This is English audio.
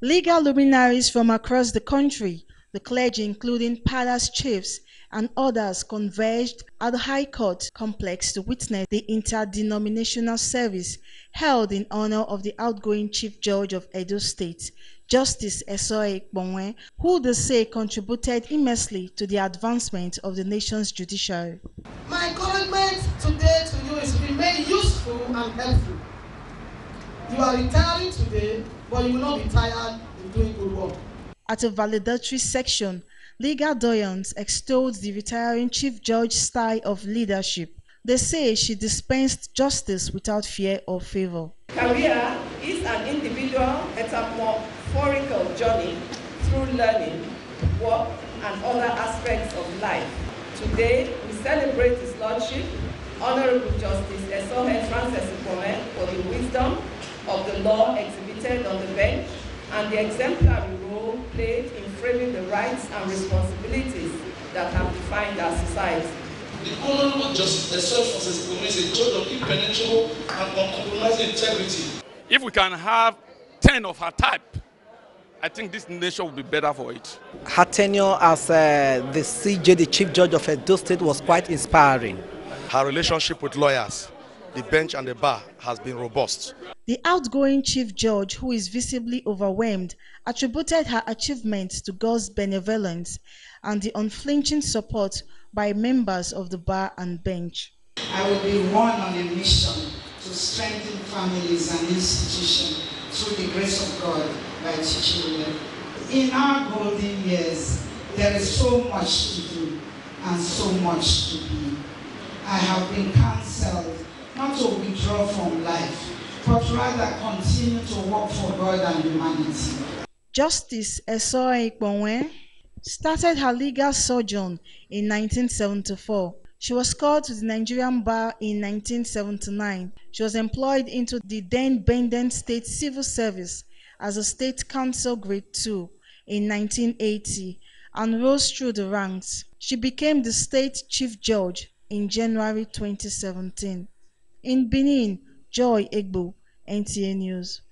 Legal luminaries from across the country, the clergy including palace chiefs and others converged at the High Court complex to witness the interdenominational service held in honor of the outgoing Chief Judge of Edo State, Justice Esohe Ikponmwen, who they say contributed immensely to the advancement of the nation's judiciary. My encouragement today to you is to remain useful and helpful. You are retiring today, but you will not be tired in doing good work. At a valedictory section, legal doyens extolled the retiring Chief Judge's style of leadership. They say she dispensed justice without fear or favor. Career is an individual metaphorical journey through learning, work, and other aspects of life. Today, we celebrate His Lordship, Honorable Justice Esohe Frances Ikponmwen, for the wisdom of the law exhibited on the bench and the exemplary role played in framing the rights and responsibilities that have defined our society. The Honorable Justice Esohe Frances Ikponmwen is a judge of impenetrable and uncompromising integrity. If we can have 10 of her type, I think this nation will be better for it. Her tenure as uh, the CJ, the Chief Judge of Edo State, was quite inspiring. Her relationship with lawyers, the bench and the bar has been robust. The outgoing chief judge, who is visibly overwhelmed, attributed her achievements to God's benevolence and the unflinching support by members of the bar and bench. I will be one on a mission to strengthen families and institutions through the grace of God by teaching them. In our golden years, there is so much to do and so much to be. I have been counseled not to withdraw from life, but rather continue to work for God and humanity. Justice Esohe Ikponmwen started her legal sojourn in 1974. She was called to the Nigerian bar in 1979. She was employed into the then Bendel State Civil Service as a State Counsel Grade 2 in 1980 and rose through the ranks. She became the State Chief Judge in January 2017. In Benin, Joy Egbo, NTA News.